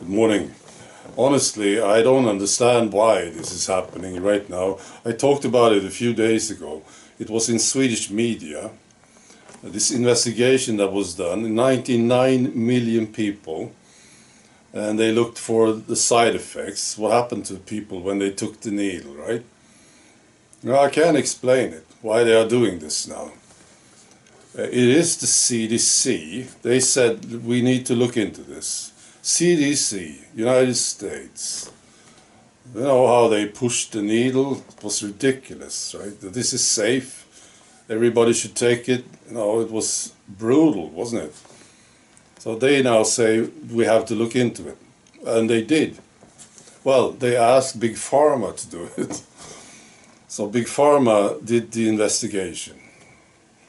Good morning. Honestly, I don't understand why this is happening right now. I talked about it a few days ago. It was in Swedish media. This investigation that was done, 99 million people, and they looked for the side effects, what happened to people when they took the needle, right? Now, I can't explain it, why they are doing this now. Uh, it is the CDC. They said we need to look into this. CDC, United States. You know how they pushed the needle? It was ridiculous, right? This is safe. Everybody should take it. You know, it was brutal, wasn't it? So they now say we have to look into it. And they did. Well, they asked Big Pharma to do it. So Big Pharma did the investigation.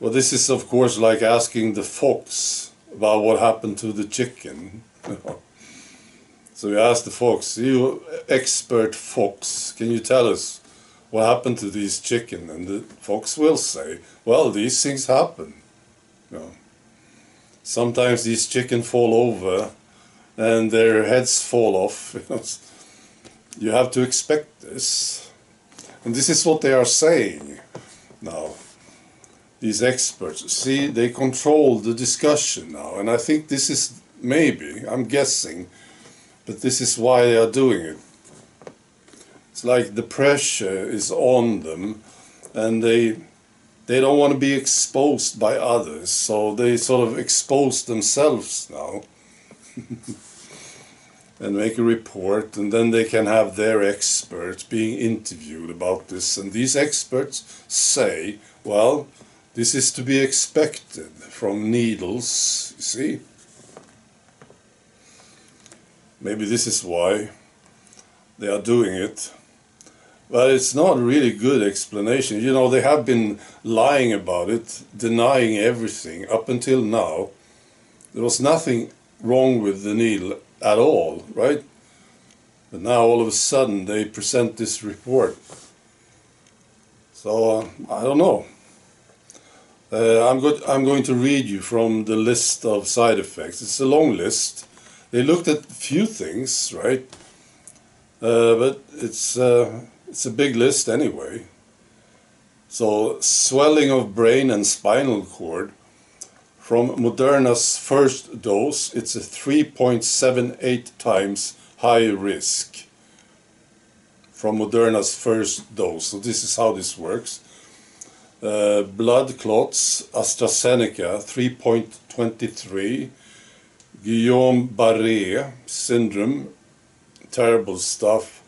well, this is of course like asking the fox about what happened to the chicken. so we asked the fox, you expert fox, can you tell us what happened to these chicken? And the fox will say, well, these things happen. You know, sometimes these chicken fall over and their heads fall off. You have to expect this. And this is what they are saying now. These experts, see, they control the discussion now. And I think this is maybe, I'm guessing, but this is why they are doing it. It's like the pressure is on them and they they don't want to be exposed by others, so they sort of expose themselves now. and make a report and then they can have their experts being interviewed about this and these experts say well this is to be expected from needles you see maybe this is why they are doing it but it's not a really good explanation you know they have been lying about it denying everything up until now there was nothing wrong with the needle at all, right? But now all of a sudden they present this report. So uh, I don't know. Uh, I'm, I'm going to read you from the list of side effects. It's a long list. They looked at a few things, right? Uh, but it's uh, it's a big list anyway. So swelling of brain and spinal cord, from Moderna's first dose, it's a 3.78 times higher risk from Moderna's first dose. So this is how this works. Uh, blood clots, AstraZeneca 3.23, Guillain-Barré syndrome, terrible stuff.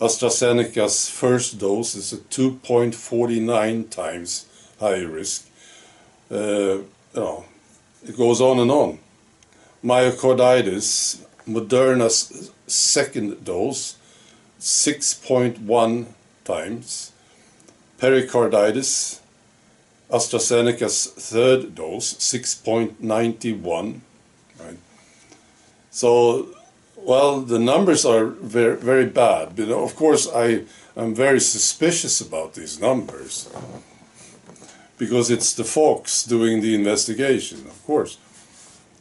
AstraZeneca's first dose is a 2.49 times higher risk. Uh, you know, it goes on and on. Myocarditis, Moderna's second dose, 6.1 times. Pericarditis, AstraZeneca's third dose, 6.91. Right. So, well, the numbers are very, very bad. But of course, I am very suspicious about these numbers because it's the Fox doing the investigation, of course.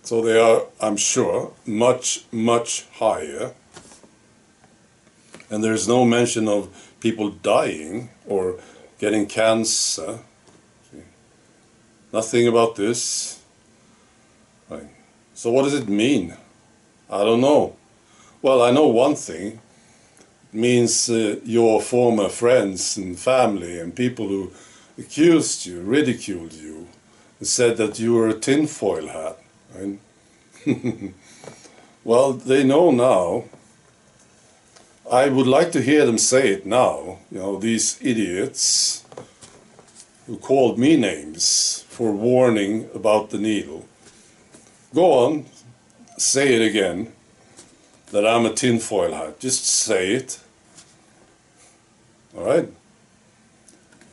So they are, I'm sure, much, much higher. And there's no mention of people dying or getting cancer. Nothing about this. Right. So what does it mean? I don't know. Well, I know one thing. It means uh, your former friends and family and people who accused you, ridiculed you, and said that you were a tinfoil hat. Right? well, they know now. I would like to hear them say it now. You know, these idiots who called me names for warning about the needle. Go on, say it again, that I'm a tinfoil hat. Just say it. All right?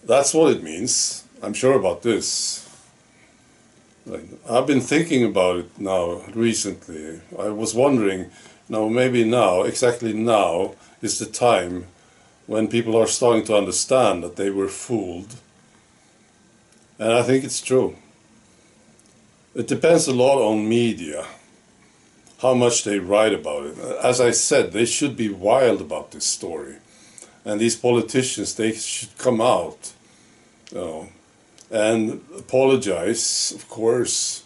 That's what it means. I'm sure about this. I've been thinking about it now recently. I was wondering, now maybe now, exactly now, is the time when people are starting to understand that they were fooled. And I think it's true. It depends a lot on media. how much they write about it. As I said, they should be wild about this story, and these politicians they should come out, you know, and apologize, of course,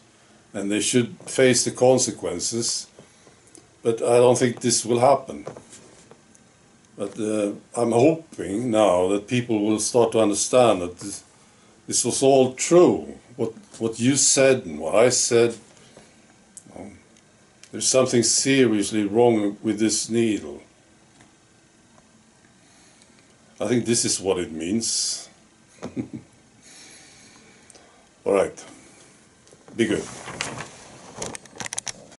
and they should face the consequences. But I don't think this will happen. But uh, I'm hoping now that people will start to understand that this, this was all true. What what you said and what I said. Um, there's something seriously wrong with this needle. I think this is what it means. all right. Be good.